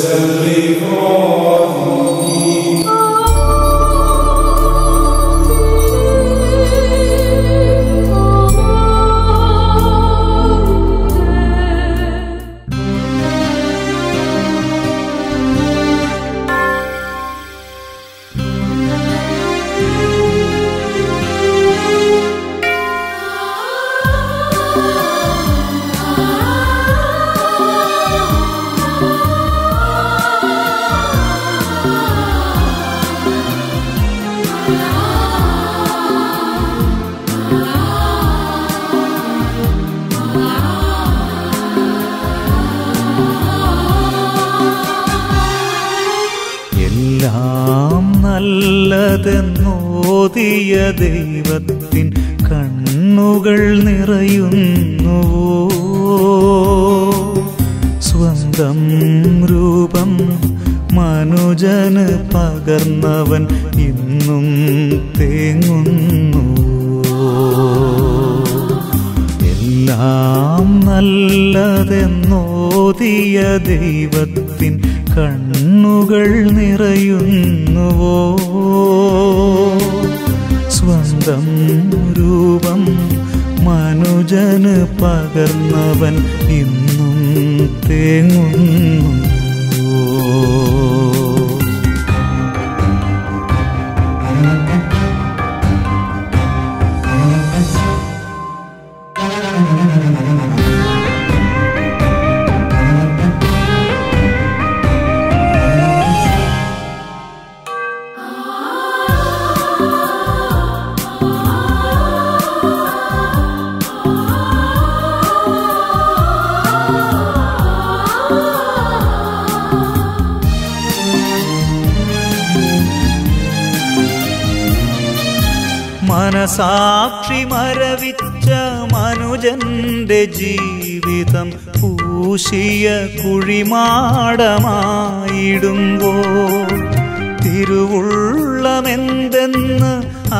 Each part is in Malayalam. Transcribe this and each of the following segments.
എല്ലാം നല്ലതെന്നോതിയ ദൈവത്തിൻ കണ്ണുകൾ നിറയുന്നുവോ? സ്വന്തം രൂപം മനുജന് പകർന്നവൻ ഇന്നും തേങ്ങുന്നു എല്ലാം നല്ലതെന്നോതിയ ദൈവത്തിൻ കണ്ണുകൾ നിറയുന്നുവോ? സ്വന്തം രൂപം മനുജന് പകർന്നവൻ ഇന്നും തേങ്ങുന്നുവോ മനസാക്ഷി മരവിച്ച മനുജന്റെ ജീവിതം പൂശിയ കുഴിമാടമായിടുമ്പോൾ തിരുവുള്ളമെന്തെന്ന്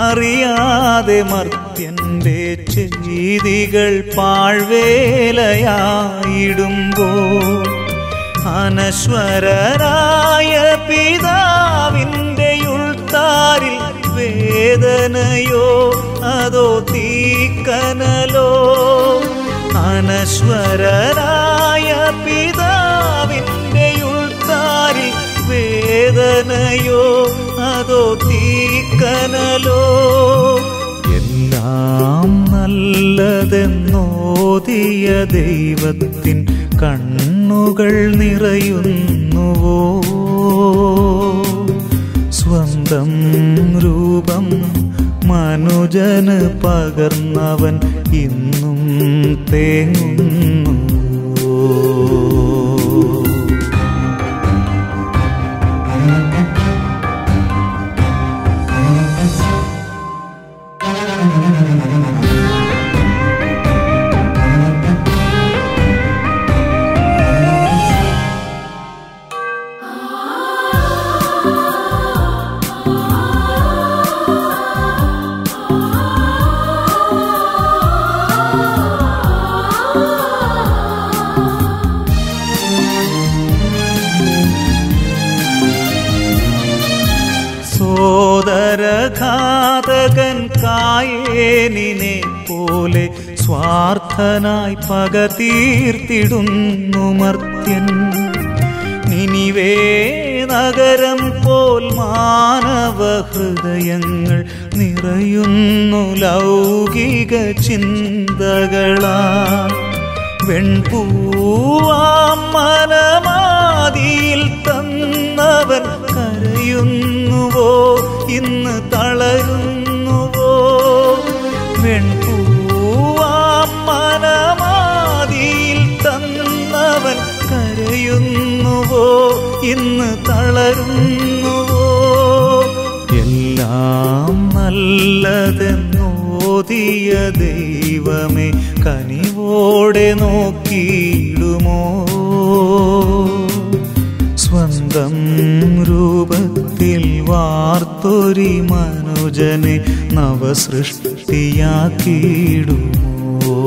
അറിയാതെ മർത്യന്റെ ചെയ്തികൾ പാഴ്വേലയായിടുമ്പോൾ അനശ്വരരായ പിതാവിന്റെ ഉൾത്താരിൽ വേദനയോ അതോ തീക്കനലോ? അനശ്വരരായ പിതാവിന്റെ ഉൾത്താരിൽ വേദനയോ അതോ തീക്കനലോ? എല്ലാം നല്ലതെന്നോതിയ ദൈവത്തിൻ കണ്ണുകൾ നിറയുന്നുവോ? സ്വന്തം രൂപം മനുജന് പകർന്നവൻ ഇന്നും തേങ്ങുന്നുവോ സ്വാർത്ഥനായി പക തീർത്തിടുന്നു മർത്യൻ. നിനിവേ നഗരം പോൽ മാനവ ഹൃദയങ്ങൾ നിറയുന്നു ലൗകിക ചിന്തകളാ വെൺപൂവാം മനമാതിയിൽ തന്നവൻ കരയുന്നുവോ? ഇന്ന് തളരുന്നുവോ? വെൺപൂവാം കരയുന്നുവോ ഇന്ന് തളരുന്നുവോ? എല്ലാം നല്ലതെന്നോതിയ ദൈവമേ കനിവോടെ നോക്കിയിടുമോ? സ്വന്തം രൂപത്തിൽ വാർത്തൊരി മനുജനെ നവസൃഷ്ടിയാക്കിയിടുമോ?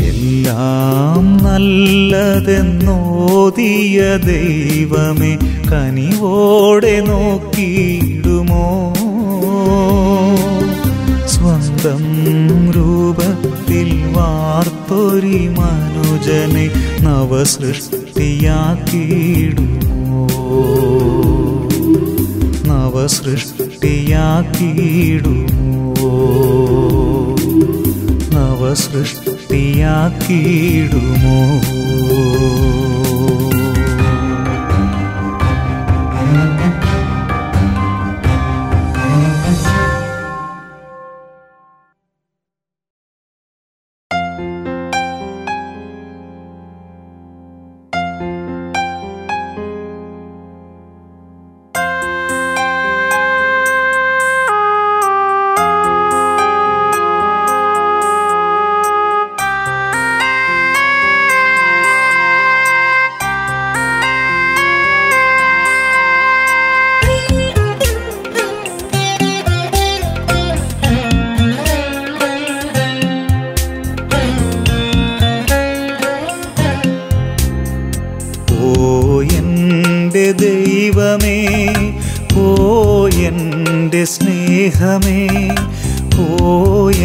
എല്ലാം നല്ലതെന്നോതിയ ദൈവമേ കനിവോടെ നോക്കിയിടുമോ? സ്വന്തം രൂപത്തിൽ വാർത്തൊരി മനുജനെ നവസൃഷ്ടിയാക്കിയിടുമോ? നവസൃഷ്ടിയാക്കിയിടുമോ? നവസൃഷ്ടിയാക്കിയിടുമോ ഓ സ്നേഹമേ ഓ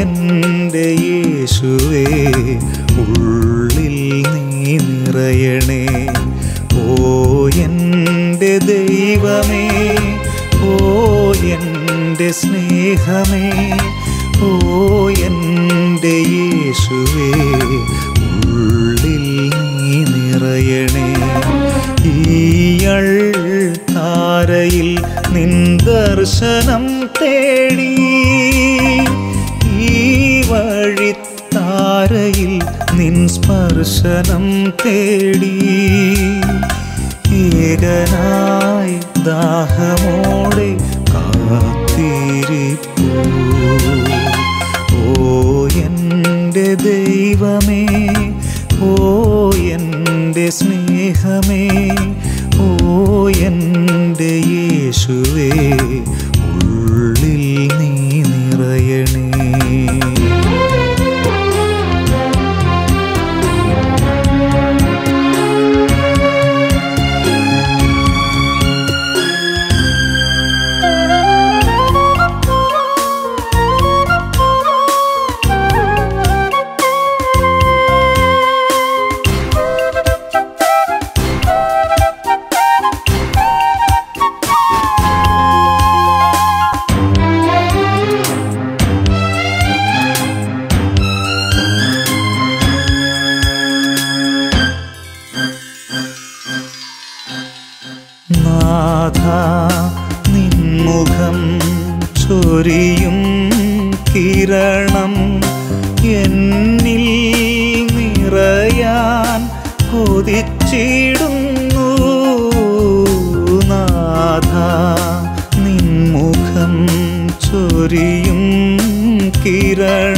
എന്റെ യേശുവേ ഉള്ളിൽ നീ നിറയണേ. ഓ എന്റെ ദൈവമേ ഓ എന്റെ സ്നേഹമേ ഓ എന്റെ യേശുവേ. തേടി ഏകനായി ദാഹമോടെ കാത്തിരിപ്പൂ ഓ എന്റെ ദൈവമേ ഓ എന്റെ സ്നേഹമേ ഓ എന്റെ യേശുവേ.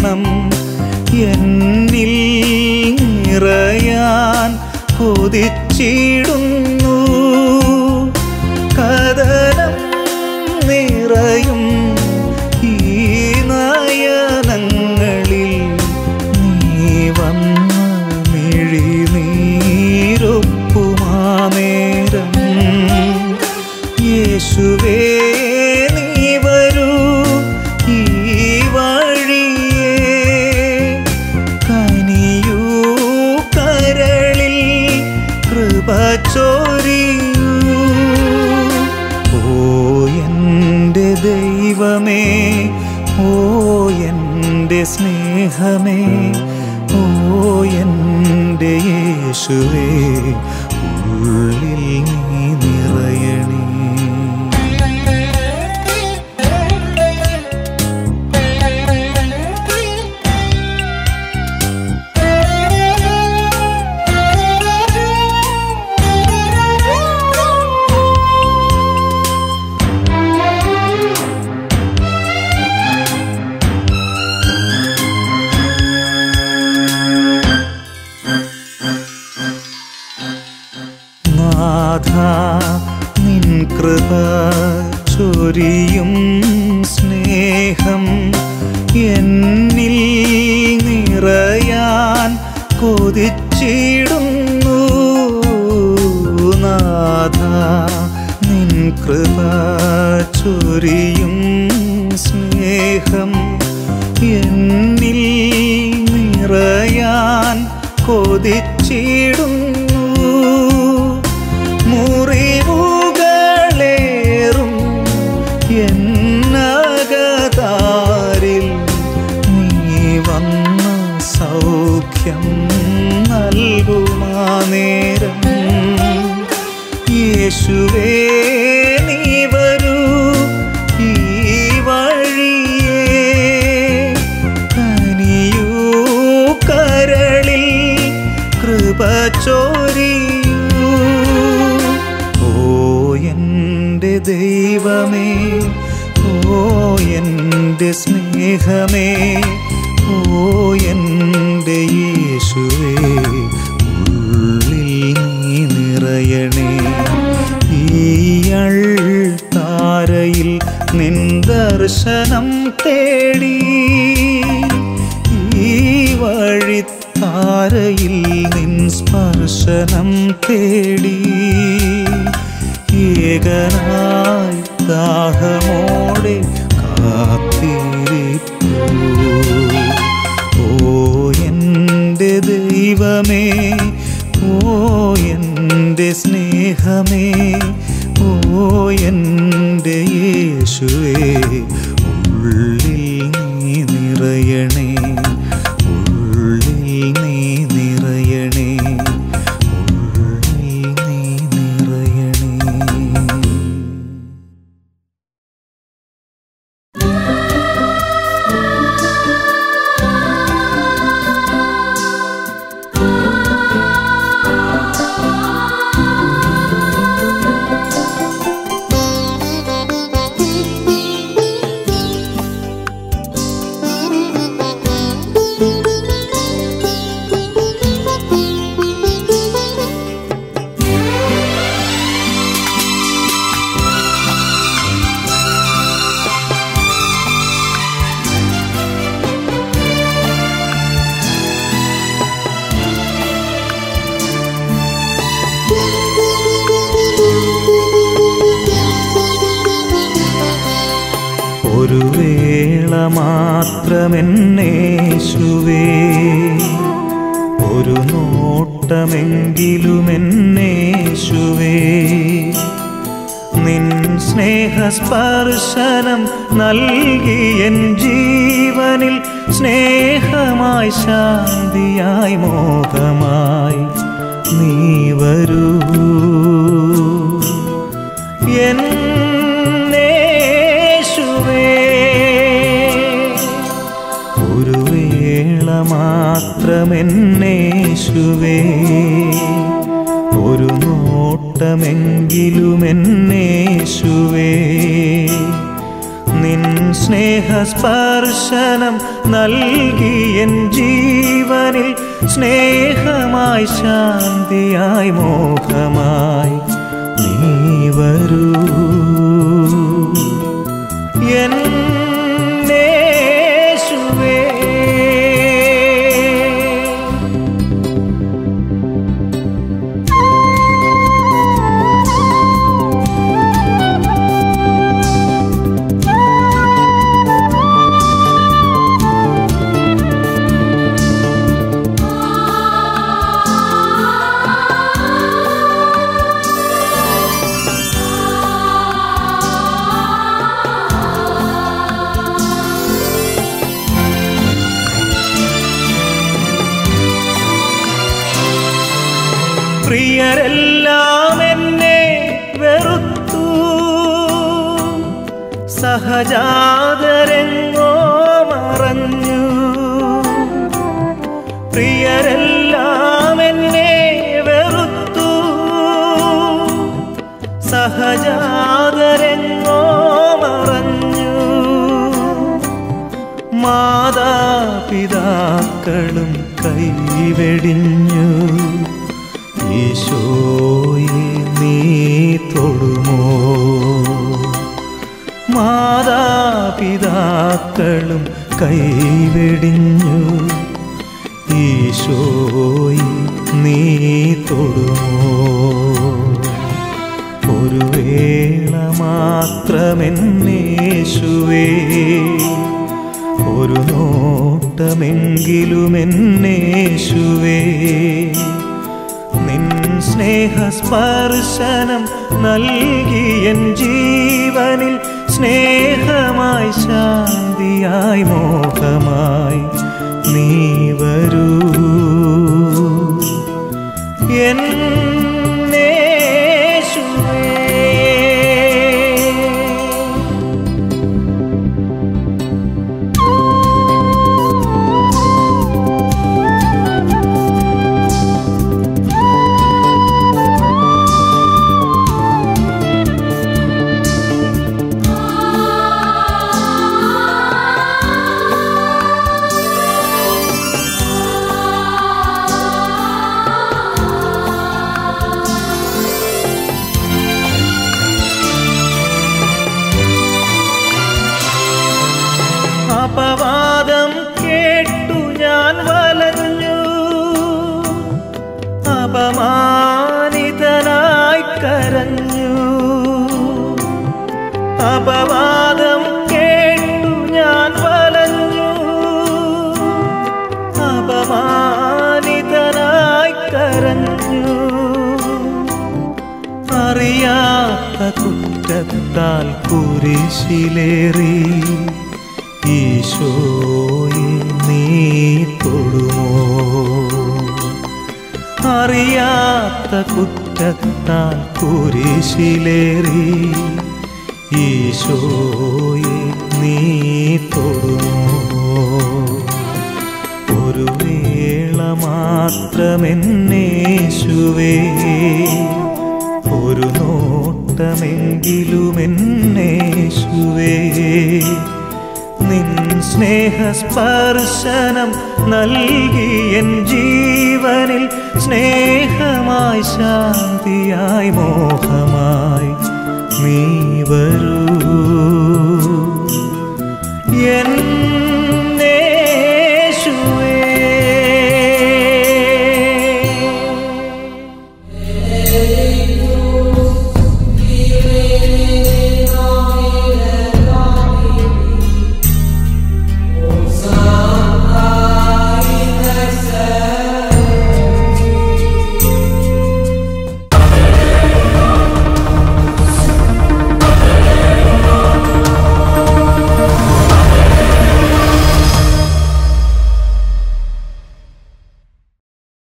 കിരണം എന്നിൽ നിറയാൻ കൊതിച്ചിടുന്നു. ഓ എന്റെ ദൈവമേ ഓ എന്റെ സ്നേഹമേ ഓ എന്റെ യേശുവേ ഉള്ളിൽ നീ ചൊരിയും സ്നേഹം എന്നിൽ നിറയാൻ കൊതിച്ചിടുന്നു. മുറിവുകളേറും എന്നകതാരിൽ നീ വന്ന സൗഖ്യം നൽകുമാ നേരം യേശുവേ ചോരിയൂ ദൈവമേ ഓ എന്റെ സ്നേഹമേ ഓ എന്റെ യേശുവേ ഉള്ളിൽ നീ നിറയണേ. ഈയൾ താരയിൽ നിൻ ദർശനം തേടി നിൻ സ്പർശനം തേടി ഏകനായി ദാഹമോടെ കാത്തിരിപ്പൂ. ഓ എന്റെ ദൈവമേ ഓ എന്റെ സ്നേഹമേ ഓ എന്റെ യേശുവേ ഉള്ളിൽ മാത്രമെന്നേശുവേ. ഒരു നോട്ടമെങ്കിലുമെന്നേശുവേ. നിൻ സ്നേഹസ്പർശനം നൽകിയൻ ജീവനിൽ സ്നേഹമായി ശാന്തിയായി മോഹമായി നീ വരൂ. എന്നേശുവേ മാത്രമെന്നേശുവേ ഒരു നോട്ടമെങ്കിലുമെന്നേശുവേ. നിൻ സ്നേഹസ്പർശനം നൽകിയൻ ജീവനിൽ സ്നേഹമായി ശാന്തിയായി മോഹമായി നീ വരൂ. സഹജാതരെങ്ങോ മറഞ്ഞു. പ്രിയരെല്ലാം എന്നെ വെറുത്തു. സഹജാതരെങ്ങോ മറഞ്ഞു. മാതാപിതാക്കളും കൈവെടിഞ്ഞു കൈവെടിഞ്ഞു. ഈശോയി നീ തൊടുമോ? ഒരു വേള മാത്രമെന്നേശുവേ. ഒരു നോട്ടമെങ്കിലുമെന്നേശുവേ. നിൻ സ്നേഹസ്പർശനം നൽകിയൻ ജീവനിൽ സ്നേഹമായി ശാന്തിയായി മോഹമായി നീ വരൂ. എന്നേശുവേ അപവാദം കേട്ടു ഞാൻ വലഞ്ഞു. അപമാനിതനായി കരഞ്ഞു. അറിയാത്ത കുറ്റത്താൽ കുരിശിലേറി ഈശോയെ നീ തൊടുമോ? അറിയാത്ത കുറ്റത്താൽ കുരിശിലേറി ഈശോയെ നീ തൊടുമോ ഒരു വേള മാത്രമെന്നേശുവേ. ഒരു നോട്ടമെങ്കിലുമെന്നേശുവേ. നിൻ സ്നേഹസ്പർശനം നൽകിയൻ ജീവനിൽ സ്നേഹമായി ശാന്തിയായി മോഹമായി നീ വരൂ എൻ